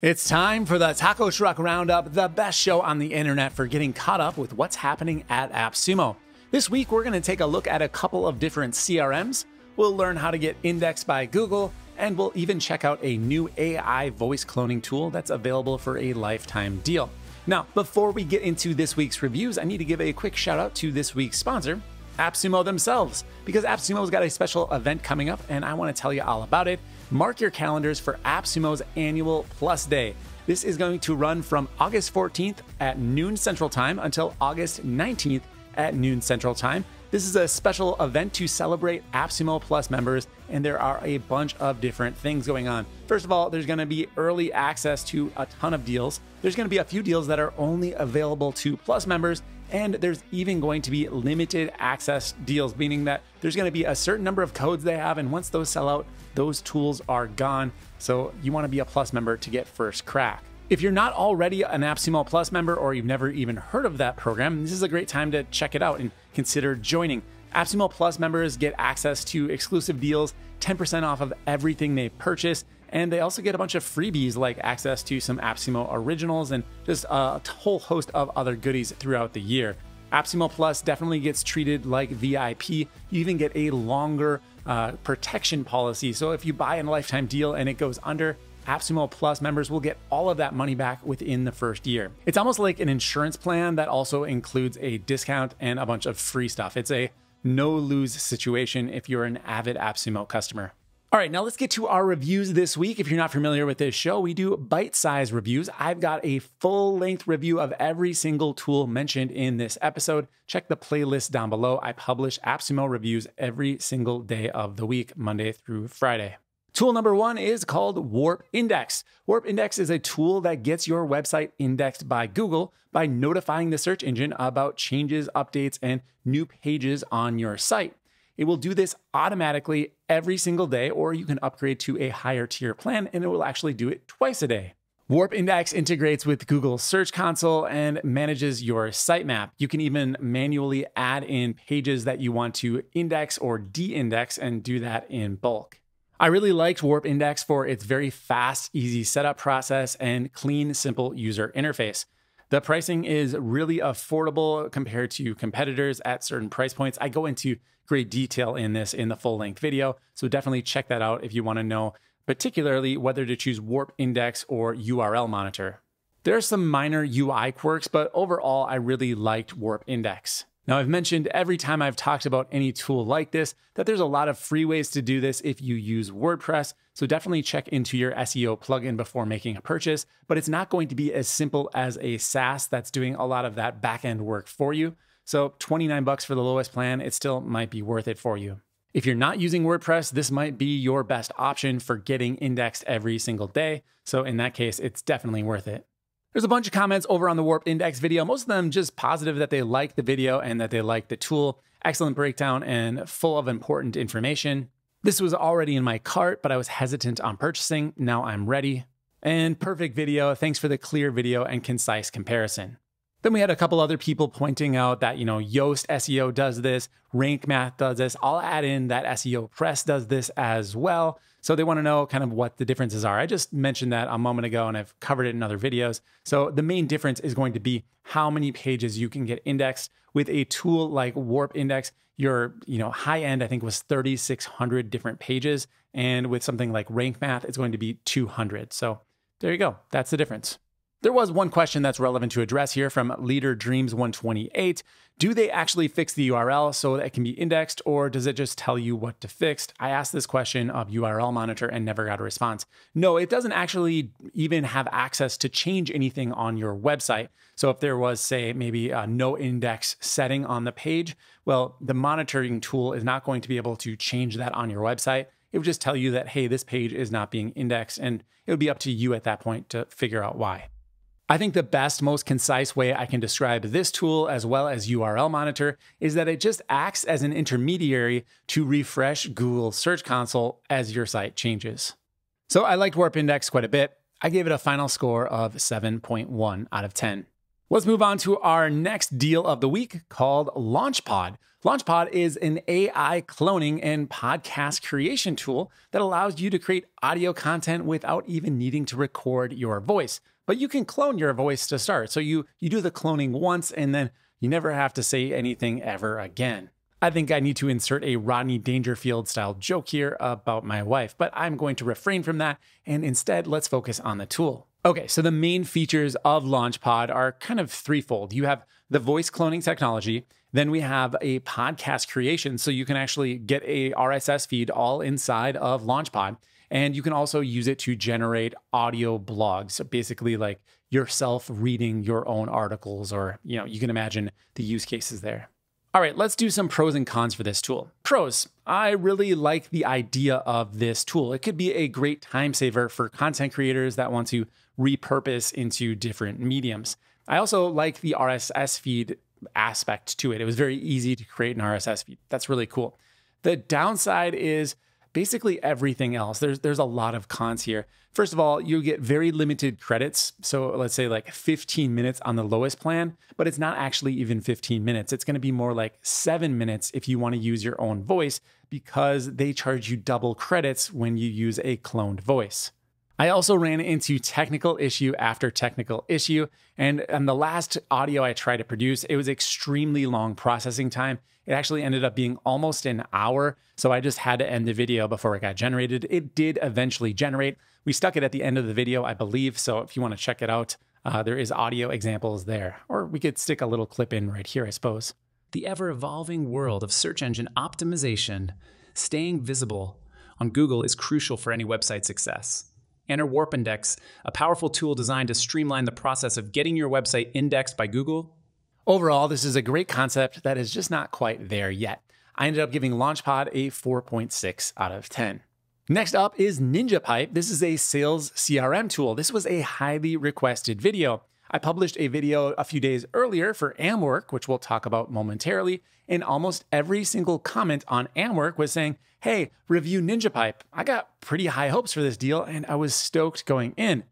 It's time for the Taco Truck Roundup, the best show on the internet for getting caught up with what's happening at AppSumo. This week, we're going to take a look at a couple of different CRMs. We'll learn how to get indexed by Google, and we'll even check out a new AI voice cloning tool that's available for a lifetime deal. Now, before we get into this week's reviews, I need to give a quick shout out to this week's sponsor, AppSumo themselves, because AppSumo's got a special event coming up, and I want to tell you all about it. Mark your calendars for AppSumo's annual Plus Day. This is going to run from August 14th at noon Central Time until August 19th at noon Central Time. This is a special event to celebrate AppSumo Plus members, and there are a bunch of different things going on. First of all, there's going to be early access to a ton of deals. There's going to be a few deals that are only available to Plus members, and there's even going to be limited access deals, meaning that there's going to be a certain number of codes they have, and once those sell out, those tools are gone. So you want to be a Plus member to get first crack. If you're not already an AppSumo Plus member or you've never even heard of that program, this is a great time to check it out and consider joining. AppSumo Plus members get access to exclusive deals, 10% off of everything they purchase, and they also get a bunch of freebies like access to some AppSumo originals and just a whole host of other goodies throughout the year. AppSumo Plus definitely gets treated like VIP. You even get a longer uh, protection policy. So if you buy a lifetime deal and it goes under, AppSumo Plus members will get all of that money back within the first year. It's almost like an insurance plan that also includes a discount and a bunch of free stuff. It's a no lose situation if you're an avid AppSumo customer. All right, now let's get to our reviews this week. If you're not familiar with this show, we do bite size reviews. I've got a full length review of every single tool mentioned in this episode. Check the playlist down below. I publish AppSumo reviews every single day of the week, Monday through Friday. Tool number one is called Warp Index. Warp Index is a tool that gets your website indexed by Google by notifying the search engine about changes, updates, and new pages on your site. It will do this automatically every single day, or you can upgrade to a higher tier plan and it will actually do it twice a day. Warp Index integrates with Google Search Console and manages your sitemap. You can even manually add in pages that you want to index or de index and do that in bulk. I really liked Warp Index for its very fast, easy setup process and clean, simple user interface. The pricing is really affordable compared to competitors at certain price points. I go into great detail in this in the full length video, so definitely check that out if you want to know particularly whether to choose Warp Index or URL Monitor. There are some minor UI quirks, but overall, I really liked Warp Index. Now, I've mentioned every time I've talked about any tool like this that there's a lot of free ways to do this if you use WordPress. So definitely check into your SEO plugin before making a purchase, but it's not going to be as simple as a SaaS that's doing a lot of that backend work for you. So 29 bucks for the lowest plan, it still might be worth it for you. If you're not using WordPress, this might be your best option for getting indexed every single day. So in that case, it's definitely worth it. There's a bunch of comments over on the Warp Index video, most of them just positive that they like the video and that they like the tool. Excellent breakdown and full of important information. This was already in my cart, but I was hesitant on purchasing. Now I'm ready. And perfect video. Thanks for the clear video and concise comparison. Then we had a couple other people pointing out that, you know, Yoast SEO does this, Rank Math does this. I'll add in that SEOPress does this as well. So they want to know kind of what the differences are. I just mentioned that a moment ago and I've covered it in other videos. So the main difference is going to be how many pages you can get indexed with a tool like Warp Index. Your, you know, high end I think was 3600 different pages and with something like Rank Math it's going to be 200. So there you go. That's the difference. There was one question that's relevant to address here from Leader Dreams 128. Do they actually fix the URL so that it can be indexed, or does it just tell you what to fix? I asked this question of URL Monitor and never got a response. No, it doesn't actually even have access to change anything on your website. So if there was, say, maybe a no index setting on the page, well, the monitoring tool is not going to be able to change that on your website. It would just tell you that, hey, this page is not being indexed, and it would be up to you at that point to figure out why. I think the best, most concise way I can describe this tool as well as URL Monitor is that it just acts as an intermediary to refresh Google Search Console as your site changes. So I liked Warp Index quite a bit. I gave it a final score of 7.1 out of 10. Let's move on to our next deal of the week called Launchpod. Launchpod is an AI cloning and podcast creation tool that allows you to create audio content without even needing to record your voice. But you can clone your voice to start. So you you do the cloning once and then you never have to say anything ever again. I think I need to insert a Rodney Dangerfield style joke here about my wife, but I'm going to refrain from that and instead let's focus on the tool. Okay, so the main features of LaunchPod are kind of threefold. You have the voice cloning technology, then we have a podcast creation, so you can actually get a RSS feed all inside of LaunchPod. And you can also use it to generate audio blogs. So basically, like yourself reading your own articles, or you know, you can imagine the use cases there. All right, let's do some pros and cons for this tool. Pros, I really like the idea of this tool. It could be a great time saver for content creators that want to repurpose into different mediums. I also like the RSS feed aspect to it. It was very easy to create an RSS feed. That's really cool. The downside is basically everything else. There's there's a lot of cons here. First of all, you get very limited credits. So let's say like 15 minutes on the lowest plan, but it's not actually even 15 minutes. It's going to be more like 7 minutes if you want to use your own voice because they charge you double credits when you use a cloned voice. I also ran into technical issue after technical issue. And on the last audio I tried to produce, it was extremely long processing time. It actually ended up being almost an hour. So I just had to end the video before it got generated. It did eventually generate. We stuck it at the end of the video, I believe. So if you want to check it out, uh, there is audio examples there. Or we could stick a little clip in right here, I suppose. The ever evolving world of search engine optimization, staying visible on Google is crucial for any website success. Enter Warp Index, a powerful tool designed to streamline the process of getting your website indexed by Google. Overall, this is a great concept that is just not quite there yet. I ended up giving LaunchPod a 4.6 out of 10. Next up is NinjaPipe. This is a sales CRM tool. This was a highly requested video. I published a video a few days earlier for Amwork, which we'll talk about momentarily, and almost every single comment on Amwork was saying, Hey, review NinjaPipe. I got pretty high hopes for this deal, and I was stoked going in.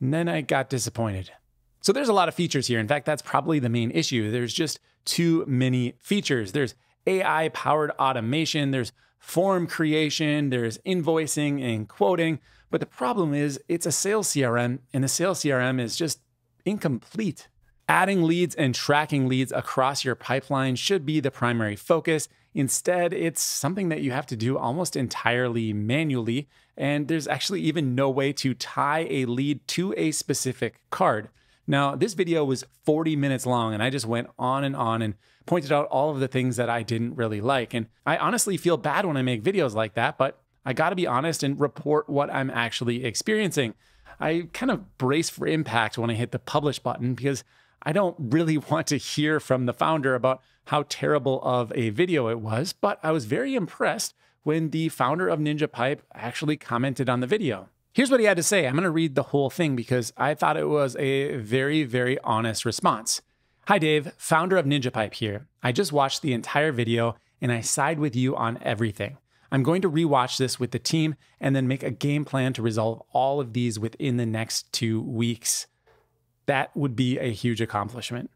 And then I got disappointed. So there's a lot of features here. In fact, that's probably the main issue. There's just too many features. There's AI powered automation, there's form creation, there's invoicing and quoting. But the problem is, it's a sales CRM, and the sales CRM is just incomplete. Adding leads and tracking leads across your pipeline should be the primary focus. Instead, it's something that you have to do almost entirely manually, and there's actually even no way to tie a lead to a specific card. Now, this video was 40 minutes long, and I just went on and on and pointed out all of the things that I didn't really like. And I honestly feel bad when I make videos like that, but I gotta be honest and report what I'm actually experiencing. I kind of brace for impact when I hit the publish button because I don't really want to hear from the founder about how terrible of a video it was, but I was very impressed when the founder of NinjaPipe actually commented on the video. Here's what he had to say. I'm going to read the whole thing because I thought it was a very, very honest response. Hi, Dave, founder of NinjaPipe here. I just watched the entire video and I side with you on everything. I'm going to rewatch this with the team and then make a game plan to resolve all of these within the next two weeks. That would be a huge accomplishment.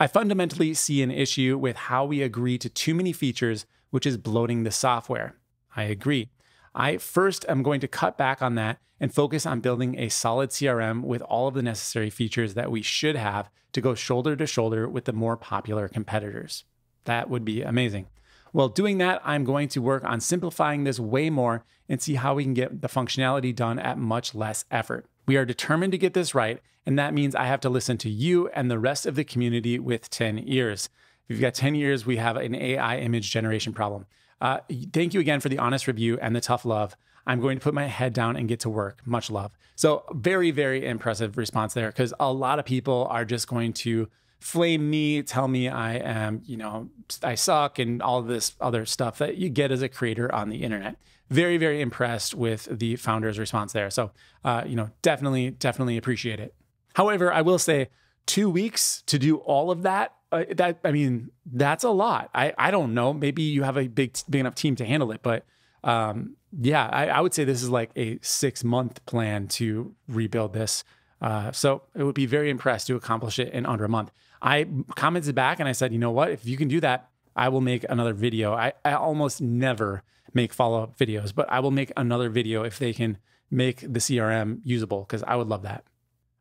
I fundamentally see an issue with how we agree to too many features, which is bloating the software. I agree. I first am going to cut back on that and focus on building a solid CRM with all of the necessary features that we should have to go shoulder to shoulder with the more popular competitors. That would be amazing. Well, doing that, I'm going to work on simplifying this way more and see how we can get the functionality done at much less effort. We are determined to get this right, and that means I have to listen to you and the rest of the community with 10 ears. If you've got 10 years, we have an AI image generation problem. Uh, thank you again for the honest review and the tough love. I'm going to put my head down and get to work. Much love. So, very, very impressive response there because a lot of people are just going to flame me, tell me I am, you know, I suck and all this other stuff that you get as a creator on the internet. Very, very impressed with the founder's response there. So, uh, you know, definitely, definitely appreciate it. However, I will say two weeks to do all of that. Uh, that I mean, that's a lot. I I don't know. Maybe you have a big big enough team to handle it, but um, yeah, I, I would say this is like a six month plan to rebuild this. Uh, so it would be very impressed to accomplish it in under a month. I commented back and I said, you know what? If you can do that, I will make another video. I, I almost never make follow up videos, but I will make another video if they can make the CRM usable because I would love that.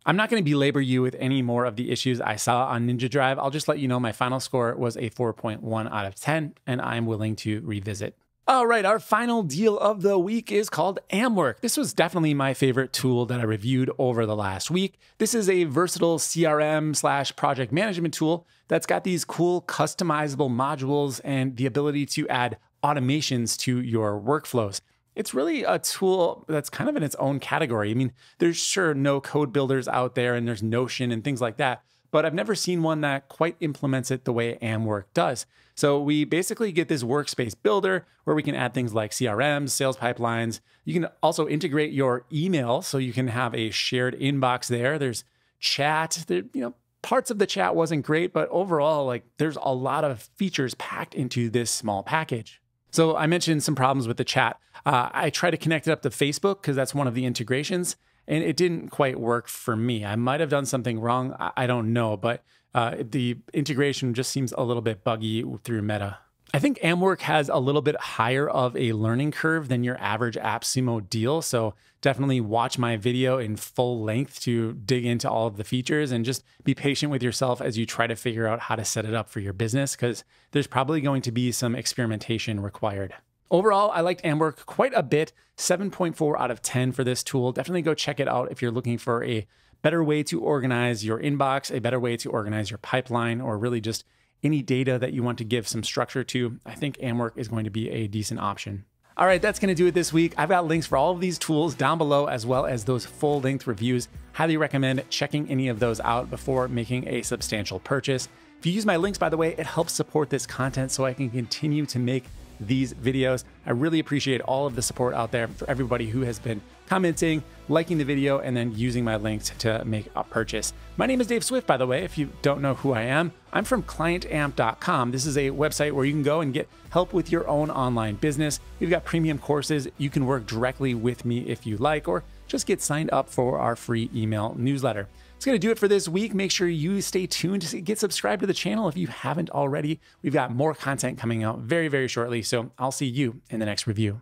I'm not going to belabor you with any more of the issues I saw on NinjaPipe. I'll just let you know my final score was a 4.1 out of 10, and I'm willing to revisit. All right, our final deal of the week is called Amwork. This was definitely my favorite tool that I reviewed over the last week. This is a versatile CRM slash project management tool that's got these cool customizable modules and the ability to add automations to your workflows it's really a tool that's kind of in its own category. I mean, there's sure no code builders out there and there's Notion and things like that, but I've never seen one that quite implements it the way Amwork does. So we basically get this workspace builder where we can add things like CRMs, sales pipelines. You can also integrate your email so you can have a shared inbox there. There's chat. There, you know, parts of the chat wasn't great, but overall, like there's a lot of features packed into this small package. So I mentioned some problems with the chat. Uh, I tried to connect it up to Facebook because that's one of the integrations, and it didn't quite work for me. I might have done something wrong. I, I don't know, but uh, the integration just seems a little bit buggy through Meta. I think Amwork has a little bit higher of a learning curve than your average AppSumo deal. So definitely watch my video in full length to dig into all of the features and just be patient with yourself as you try to figure out how to set it up for your business because there's probably going to be some experimentation required. Overall, I liked Amwork quite a bit. 7.4 out of 10 for this tool. Definitely go check it out if you're looking for a better way to organize your inbox, a better way to organize your pipeline, or really just any data that you want to give some structure to, I think Amwork is going to be a decent option. All right, that's going to do it this week. I've got links for all of these tools down below, as well as those full length reviews. Highly recommend checking any of those out before making a substantial purchase. If you use my links, by the way, it helps support this content so I can continue to make these videos. I really appreciate all of the support out there for everybody who has been commenting, liking the video, and then using my links to make a purchase. My name is Dave Swift, by the way, if you don't know who I am. I'm from clientamp.com. This is a website where you can go and get help with your own online business. We've got premium courses. You can work directly with me if you like, or just get signed up for our free email newsletter. It's going to do it for this week. Make sure you stay tuned to get subscribed to the channel if you haven't already. We've got more content coming out very, very shortly. So I'll see you in the next review.